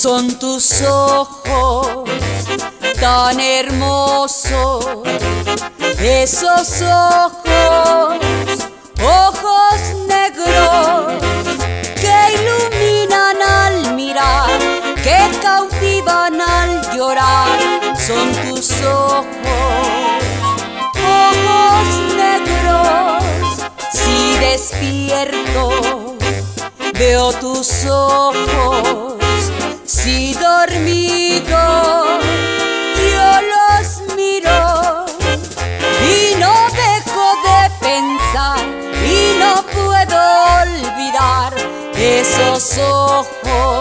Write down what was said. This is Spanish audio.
son tus ojos tan hermosos, esos ojos, ojos negros que iluminan al mirar, que cautivan al llorar, son tus ojos, ojos negros, si despierto veo tus ojos si dormido yo los miro y no dejo de pensar y no puedo olvidar esos ojos